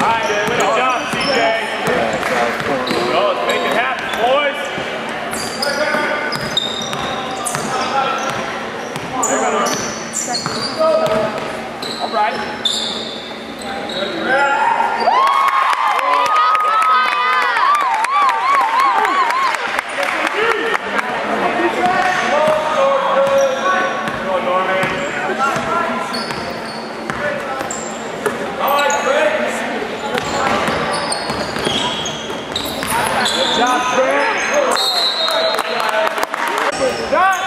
right, good job, CJ. Go, let's make it happen, boys. All right. Go, Norman. All right, Trent. Good job, Trent. Shot.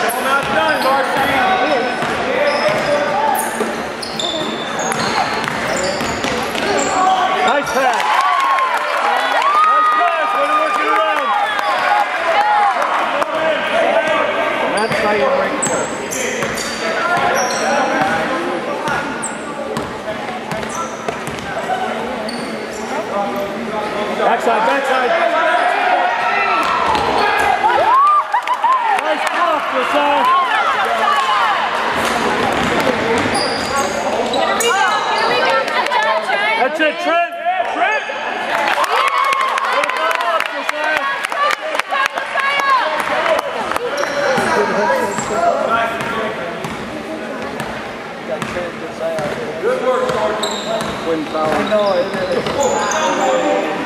Show 'em how it's done, varsity. Nice pass. Nice pass. Way to work it around. That's how you break it. Backside, backside. Nice block, Josiah. That's it, Trent. Trent. Good block, Josiah. That's it,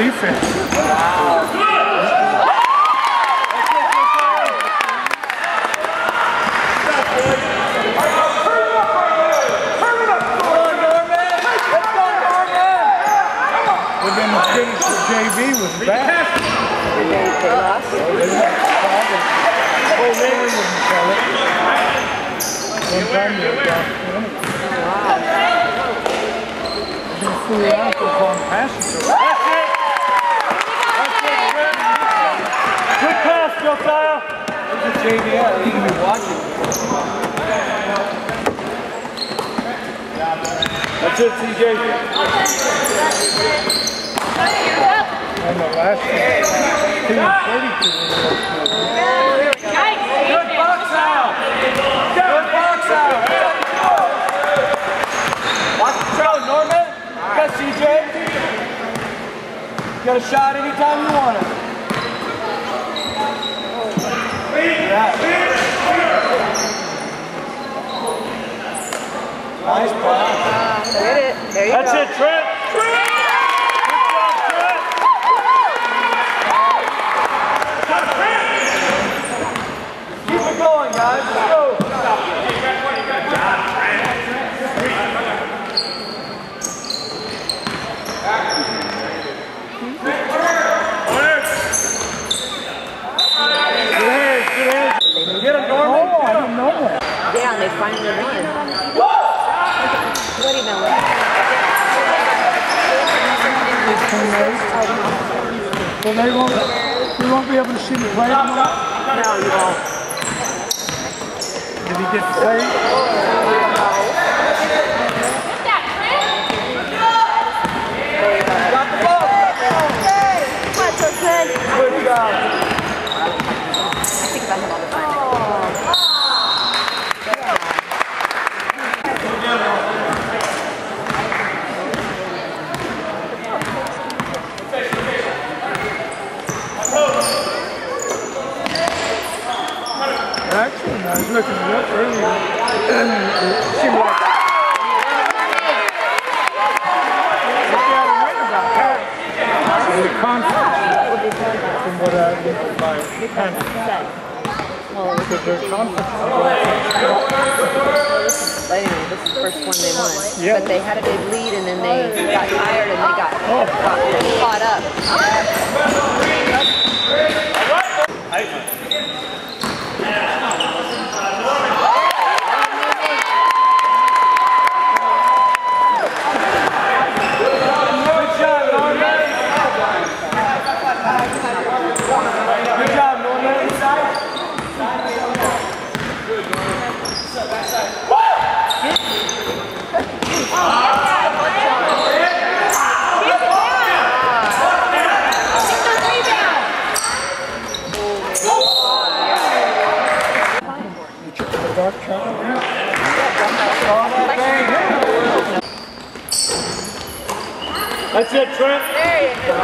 tenho fé. That's go. it, Trent. Good job, Trent. Keep it going, guys. Let's go. Get him, Norman. Oh, I didn't know that. Yeah, they finally won. What do you know? So they won't, we won't be able to see the play tomorrow? No, you won't. Did he get paid? Got the ball. What's so good? Good job. I think about him all the time. Actually, I was looking it up earlier, and it seemed like But they had a win about that in the conference, from what I read by conference. Because their conference But anyway, this is the first one they won. Yeah. But they had a big lead and then they got tired and they got, oh. got caught up. Chuck, That's it, Trent. There you go.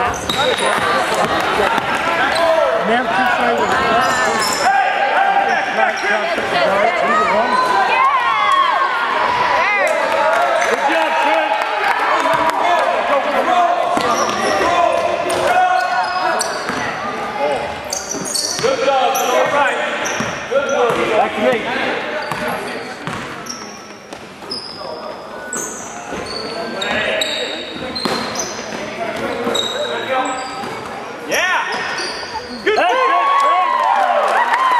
Now, two sides. Either one. Good job, Trent. Good job. All right. Good work. Back me. Yeah. Good That's it, Trent.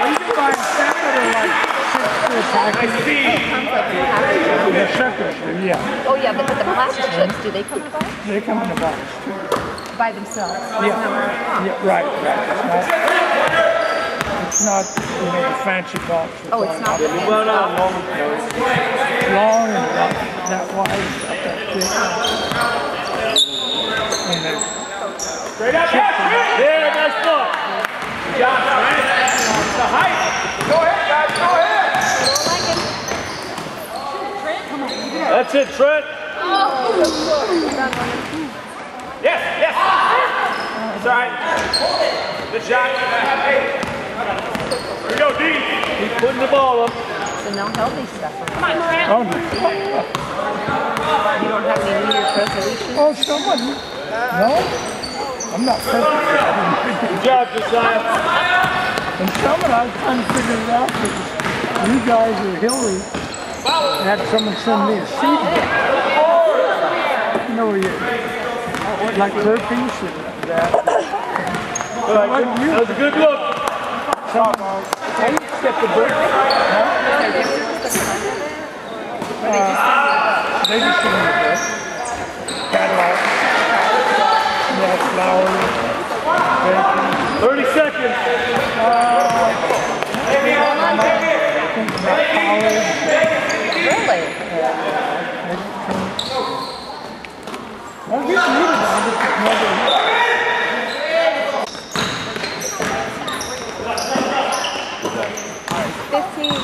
Well, you can buy a packet of like six chips. I I see. can the circus, yeah. Oh yeah, but the plastic chips, do they come in a box? They come in a box. By themselves? Yeah, yeah, right, right. It's not, it's not, you know, the fancy box. with Oh, it's not the fancy Well, no, box. long, no, it's long and that, that wide, about that thick. Straight up, yeah, Trent. Nice look. Good job, Trent. The height. Go ahead, guys, go ahead. That's it, Trent. Yes, yes. That's all right. Good shot. Here we go, D. Keep putting the ball up. So no healthy stuff. Come on, Oh, no. You don't have any New Year's resolutions? oh, someone, no? I'm not perfect. Good job, Josiah. And someone, I was trying to figure it out because you guys or Hillary had someone send me a CD. You know, you, like herpes and that. Good. That was a good look. I used to get the book. Huh? Uh, they just send me the book. Catalog. Yeah, flowers. bacon, 30 seconds. about college. Really? I just read it, I just never. Fifteen.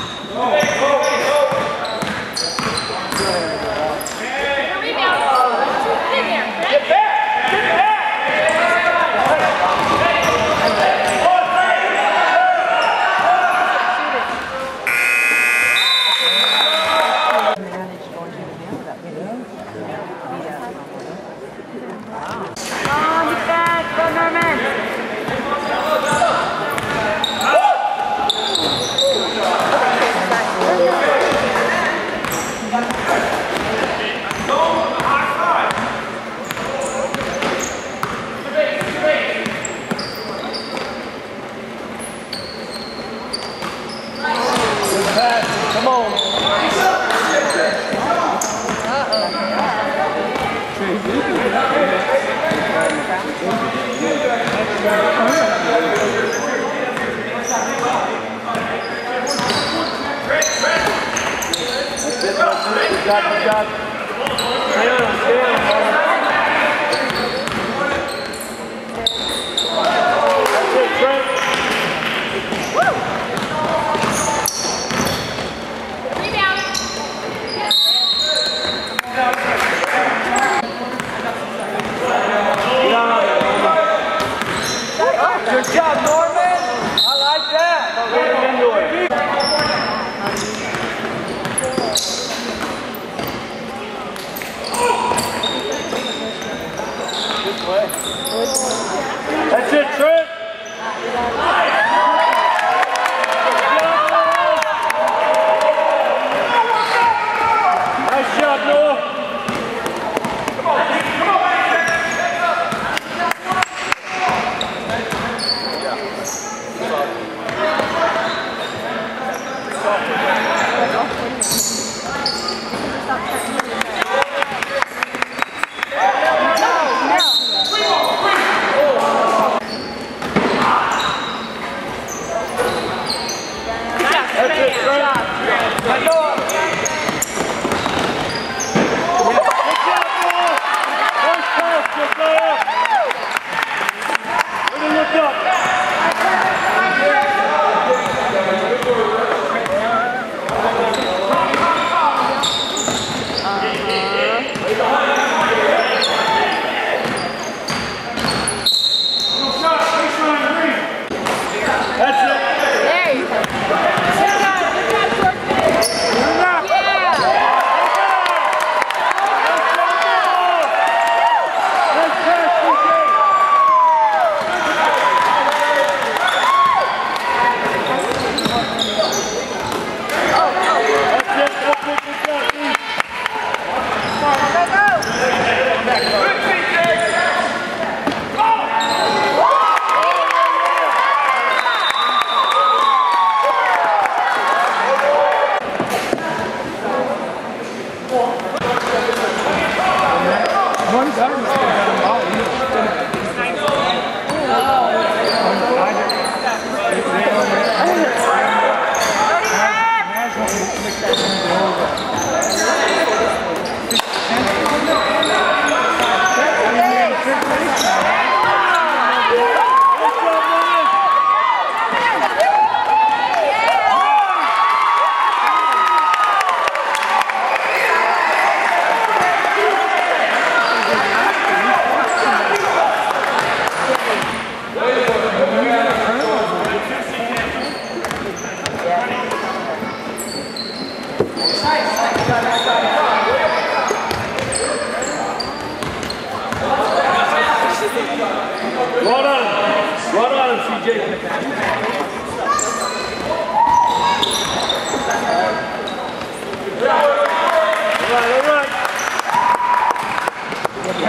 Get back. Get back. Managed going to the mail without getting beat up. Come on, back, go Norman. Good pass. Come on. Good job, good on stay on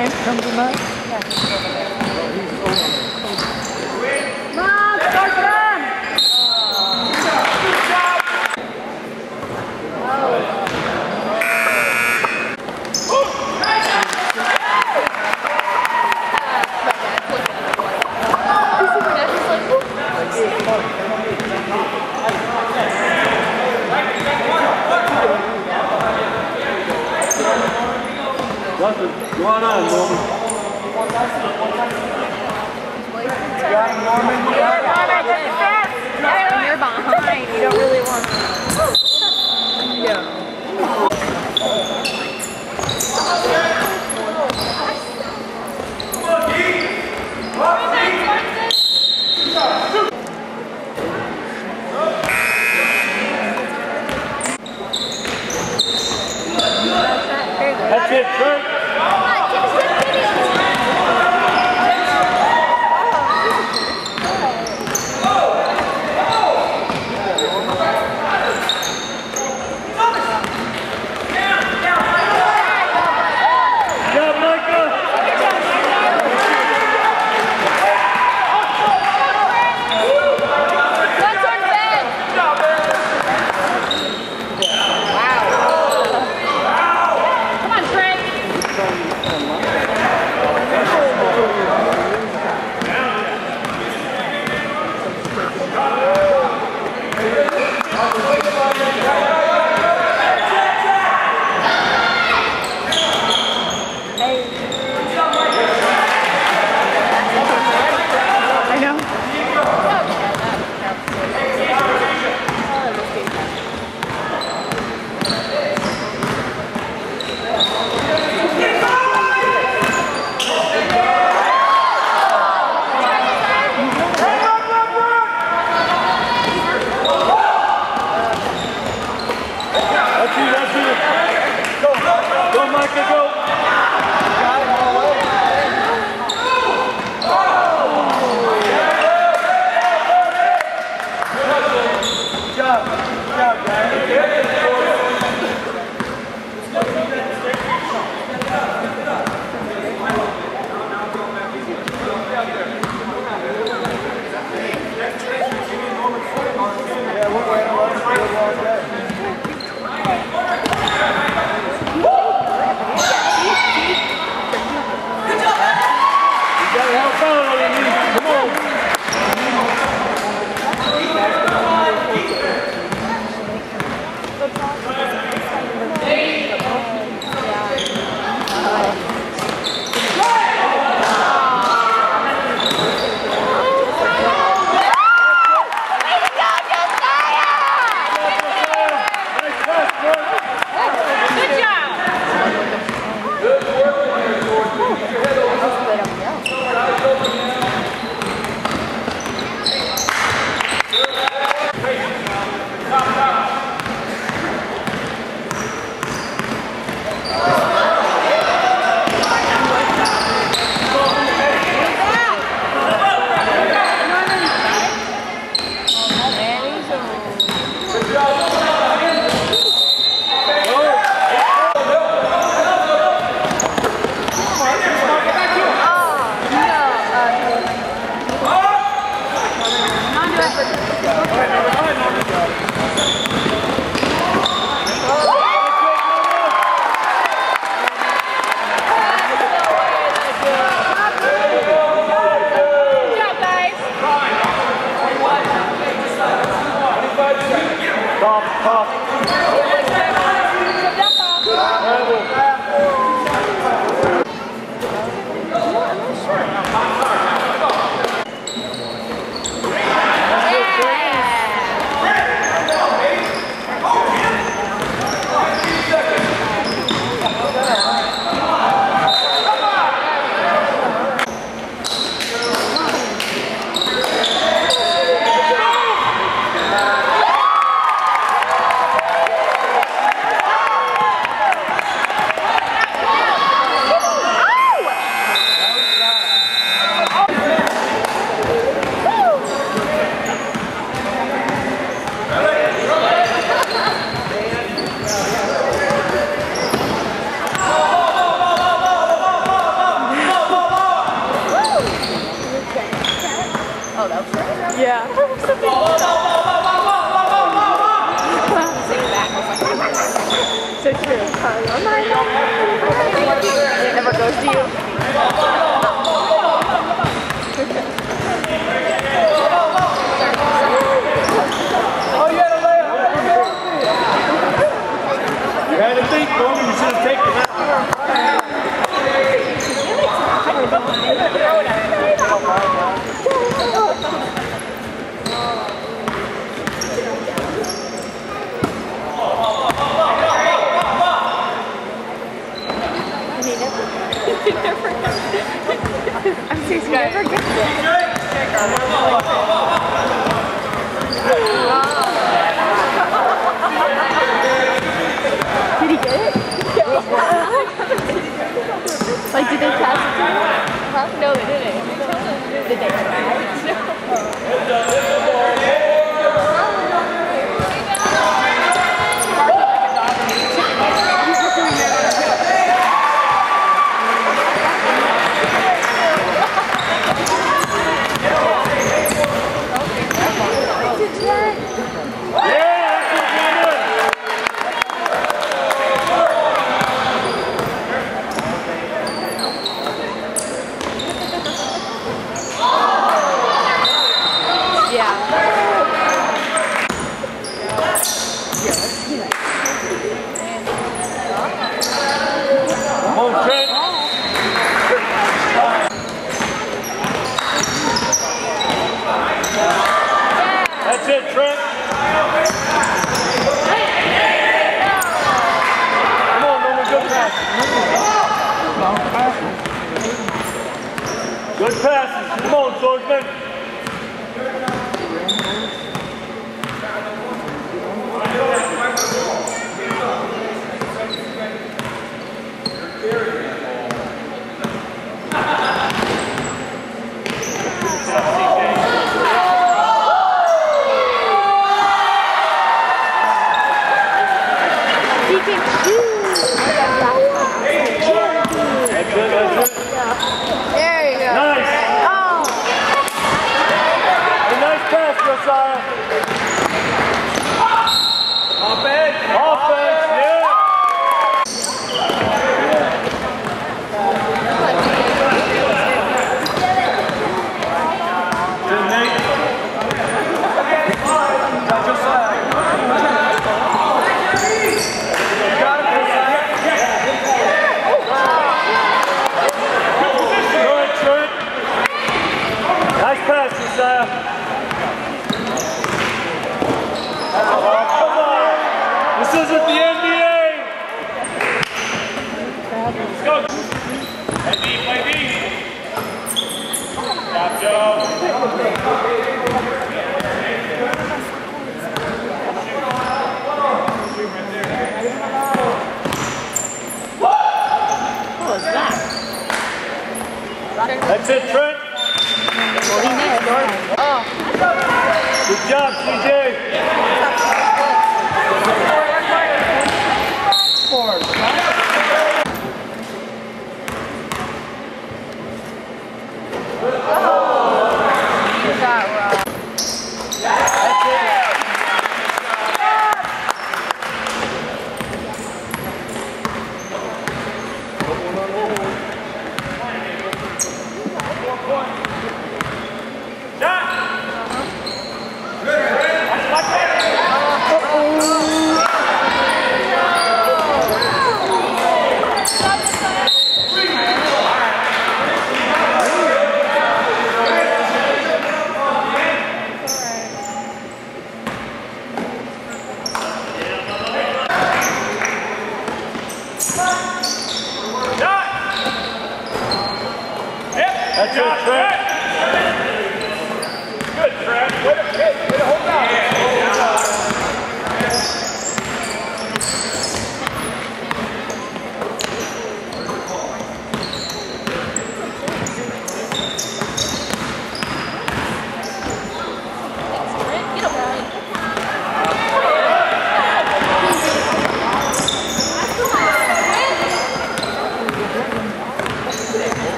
tank comes in that? Yeah. Mom, start it on! London. Right on, Norman. You're behind. You don't really want to. Good passes.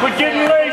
Quit getting lazy.